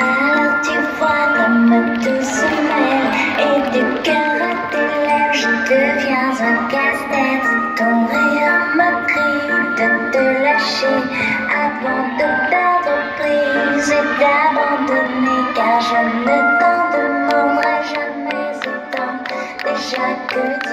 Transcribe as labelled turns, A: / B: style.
A: Alors tu vois comme tout suis belle Et du cœur à tes lèvres, je deviens un cassette Ton rien ne me crie De te lâcher avant de perdre prise Et d'abandonner, car je ne tente pas, moi jamais autant. Déjà de te...